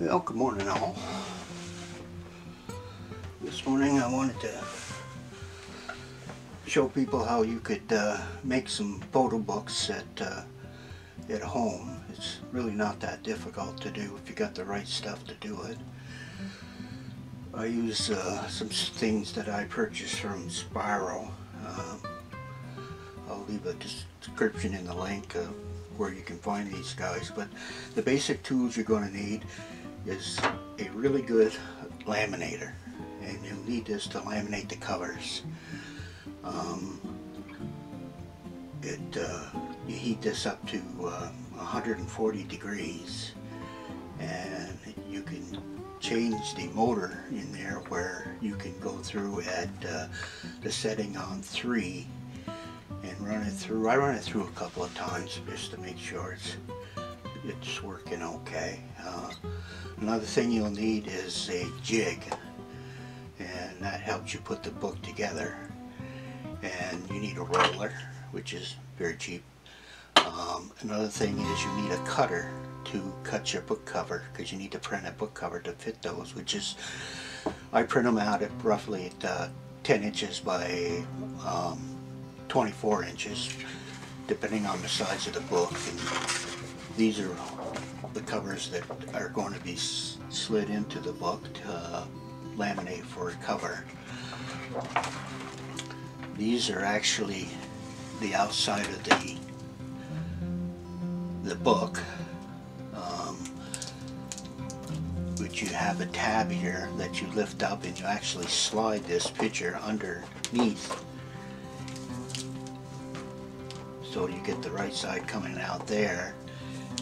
Well, good morning all. This morning I wanted to show people how you could uh, make some photo books at, uh, at home. It's really not that difficult to do if you got the right stuff to do it. I use uh, some things that I purchased from Spiral. Um, I'll leave a description in the link of where you can find these guys. But the basic tools you're going to need is a really good laminator. And you'll need this to laminate the covers. Um, it uh, You heat this up to uh, 140 degrees and you can change the motor in there where you can go through at uh, the setting on 3 and run it through. I run it through a couple of times just to make sure it's it's working okay. Uh, another thing you'll need is a jig and that helps you put the book together and you need a roller which is very cheap. Um, another thing is you need a cutter to cut your book cover because you need to print a book cover to fit those which is I print them out at roughly at, uh, 10 inches by um, 24 inches depending on the size of the book and these are the covers that are going to be slid into the book to uh, laminate for a cover. These are actually the outside of the the book um, which you have a tab here that you lift up and you actually slide this picture underneath. So you get the right side coming out there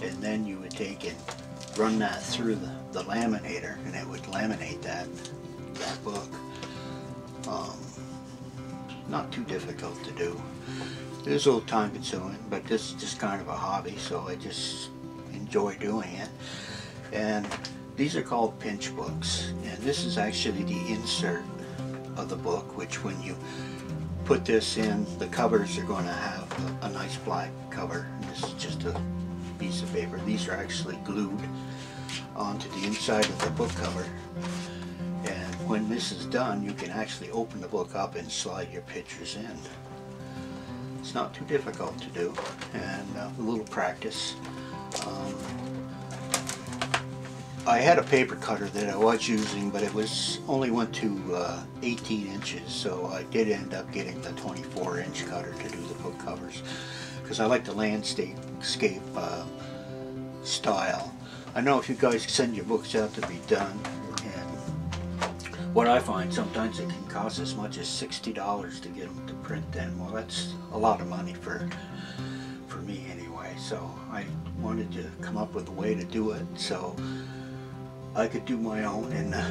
and then you would take and run that through the, the laminator and it would laminate that that book. Um, not too difficult to do. It is a little time consuming but this is just kind of a hobby so I just enjoy doing it. And these are called pinch books and this is actually the insert of the book which when you put this in, the covers are going to have a, a nice black cover. This is just a piece of paper. These are actually glued onto the inside of the book cover. And when this is done, you can actually open the book up and slide your pictures in. It's not too difficult to do, and uh, a little practice. Um, I had a paper cutter that I was using, but it was only went to uh, 18 inches, so I did end up getting the 24 inch cutter to do the book covers because I like the landscape uh, style. I know if you guys send your books out to be done, and what I find sometimes it can cost as much as $60 to get them to print them. Well, that's a lot of money for for me anyway. So I wanted to come up with a way to do it. So I could do my own and uh,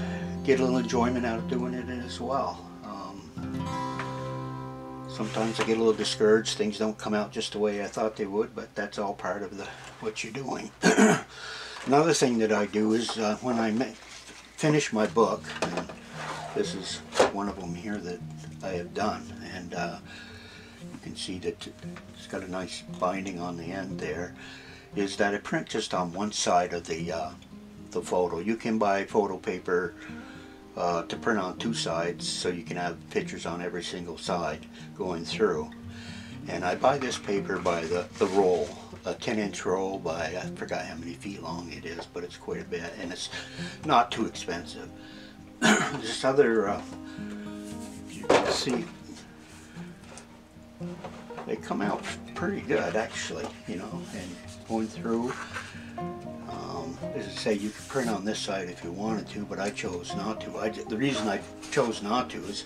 get a little enjoyment out of doing it as well. Sometimes I get a little discouraged. Things don't come out just the way I thought they would, but that's all part of the what you're doing. Another thing that I do is uh, when I finish my book, this is one of them here that I have done, and uh, you can see that it's got a nice binding on the end there, is that I print just on one side of the uh, the photo. You can buy photo paper uh, to print on two sides so you can have pictures on every single side going through. And I buy this paper by the, the roll, a 10 inch roll by, I forgot how many feet long it is, but it's quite a bit and it's not too expensive. this other, uh, you can see, they come out pretty good actually, you know, and going through as I say, you could print on this side if you wanted to, but I chose not to. I, the reason I chose not to is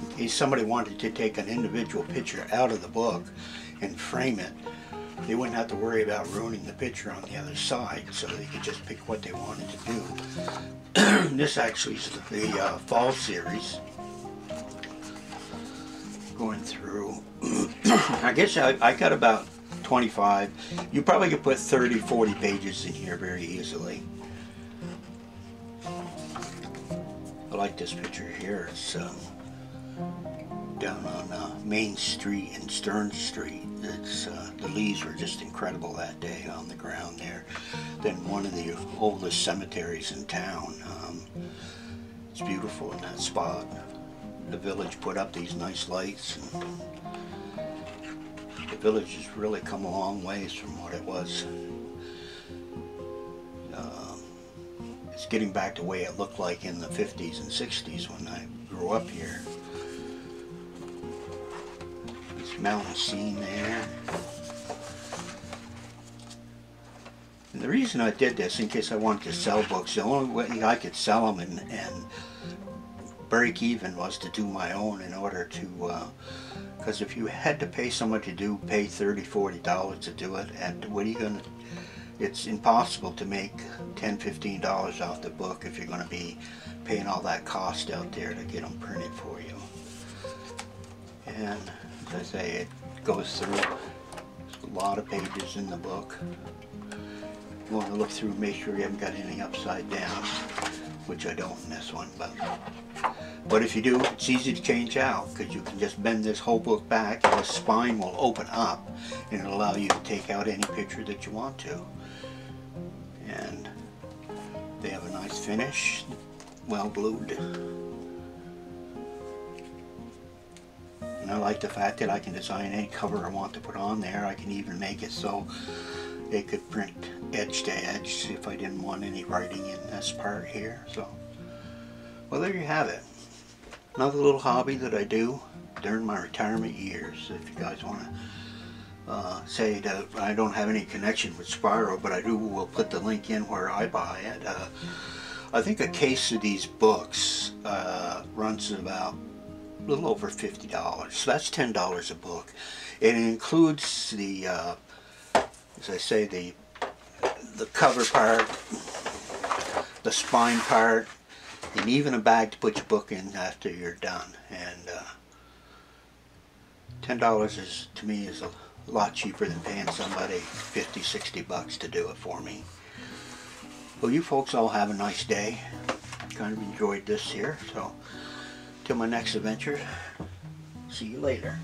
in case somebody wanted to take an individual picture out of the book and frame it, they wouldn't have to worry about ruining the picture on the other side, so they could just pick what they wanted to do. this actually is the uh, fall series. Going through, I guess I, I got about 25. You probably could put 30, 40 pages in here very easily. I like this picture here. It's um, down on uh, Main Street and Stern Street. It's uh, the leaves were just incredible that day on the ground there. Then one of the oldest cemeteries in town. Um, it's beautiful in that spot. The village put up these nice lights. And village has really come a long ways from what it was. Uh, it's getting back to the way it looked like in the 50s and 60s when I grew up here. This mountain scene there. And the reason I did this, in case I wanted to sell books, the only way I could sell them and, and break even was to do my own in order to, because if you had to pay someone to do, pay 30 $40 to do it, and what are you going to, it's impossible to make 10 $15 off the book if you're going to be paying all that cost out there to get them printed for you. And as I say, it goes through a lot of pages in the book you want to look through, make sure you haven't got anything upside down, which I don't in this one, but but if you do, it's easy to change out because you can just bend this whole book back and the spine will open up and it'll allow you to take out any picture that you want to. And they have a nice finish, well glued. And I like the fact that I can design any cover I want to put on there. I can even make it so it could print edge to edge if I didn't want any writing in this part here. So, well there you have it. Another little hobby that I do during my retirement years. If you guys want to uh, say that I don't have any connection with Spyro, but I do will put the link in where I buy it. Uh, I think a case of these books uh, runs about a little over $50. So that's $10 a book. It includes the uh, as I say, the the cover part, the spine part, and even a bag to put your book in after you're done. And uh, ten dollars is to me is a lot cheaper than paying somebody 50, 60 bucks to do it for me. Well, you folks all have a nice day. Kind of enjoyed this here, so till my next adventure. See you later.